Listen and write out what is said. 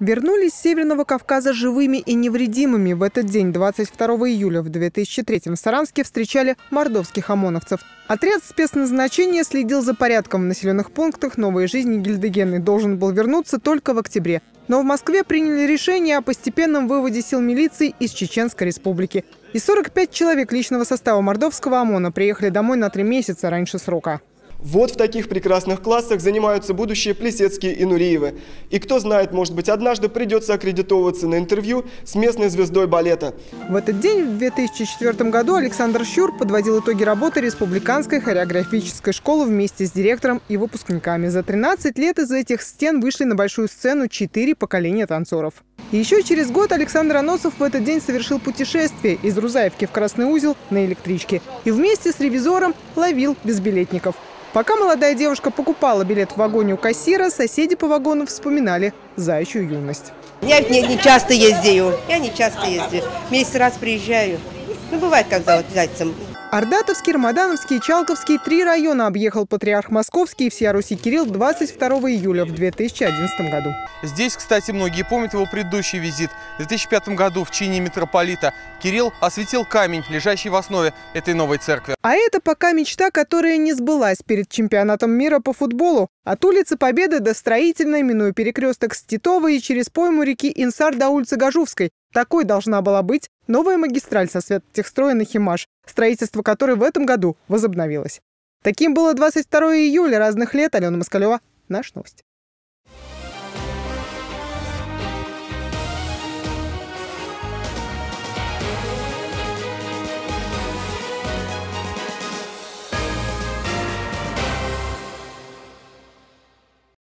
Вернулись с Северного Кавказа живыми и невредимыми. В этот день, 22 июля в 2003 в Саранске встречали мордовских ОМОНовцев. Отряд спецназначения следил за порядком в населенных пунктах. Новой жизни Гильдегены должен был вернуться только в октябре. Но в Москве приняли решение о постепенном выводе сил милиции из Чеченской республики. И 45 человек личного состава мордовского ОМОНа приехали домой на три месяца раньше срока. Вот в таких прекрасных классах занимаются будущие Плесецкие и Нуриевы. И кто знает, может быть, однажды придется аккредитовываться на интервью с местной звездой балета. В этот день, в 2004 году, Александр Щур подводил итоги работы Республиканской хореографической школы вместе с директором и выпускниками. За 13 лет из этих стен вышли на большую сцену четыре поколения танцоров. Еще через год Александр Аносов в этот день совершил путешествие из Рузаевки в Красный узел на электричке. И вместе с ревизором ловил безбилетников. Пока молодая девушка покупала билет в вагоне у кассира, соседи по вагону вспоминали заячью юность. Я не, не часто ездию, я не часто ездию. Месяц раз приезжаю. Ну, бывает, когда вот зайцем Ордатовский, Рамадановский Чалковский три района объехал патриарх Московский и всея Руси Кирилл 22 июля в 2011 году. Здесь, кстати, многие помнят его предыдущий визит. В 2005 году в чине митрополита Кирилл осветил камень, лежащий в основе этой новой церкви. А это пока мечта, которая не сбылась перед чемпионатом мира по футболу. От улицы Победы до строительной, минуя перекресток с Титовой и через пойму реки Инсар до улицы Гажувской. Такой должна была быть новая магистраль со Светотехстроя на Химаш, строительство которой в этом году возобновилось. Таким было 22 июля разных лет. Алена Москалева, Наш новость.